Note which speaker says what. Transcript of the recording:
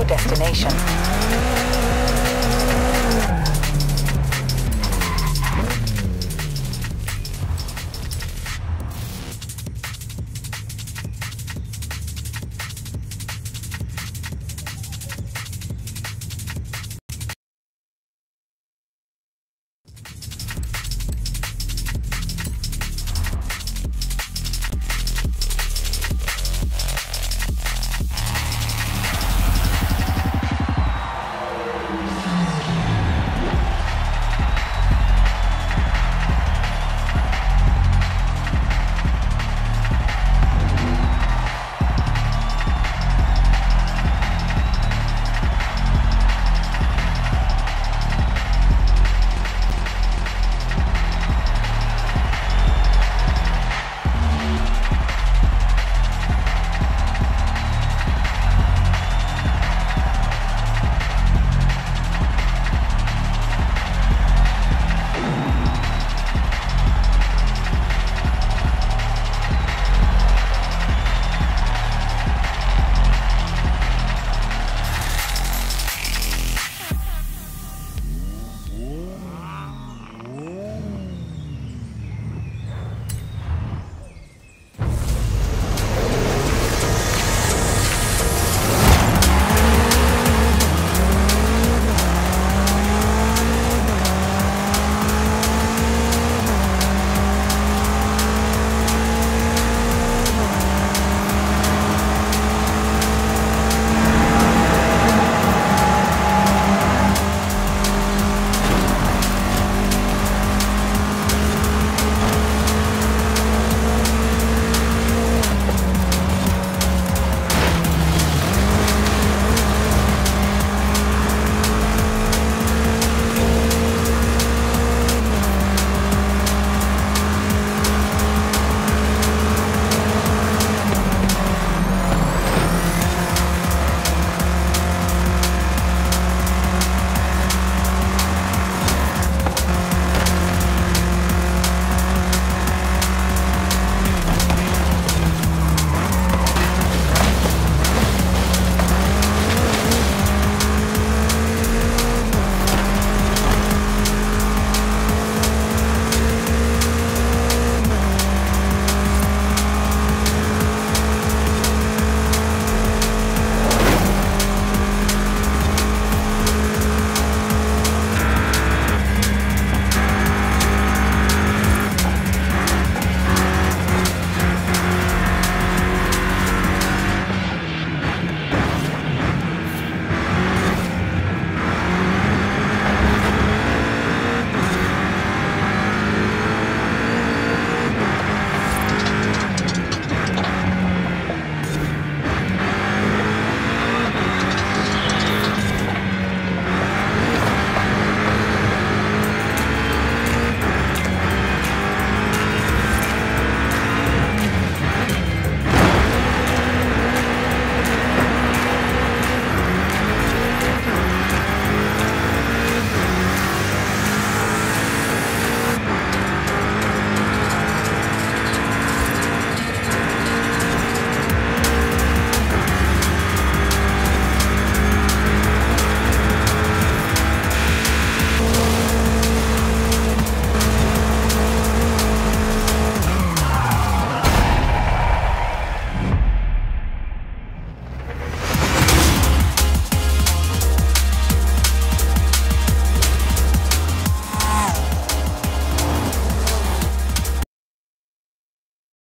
Speaker 1: your destination.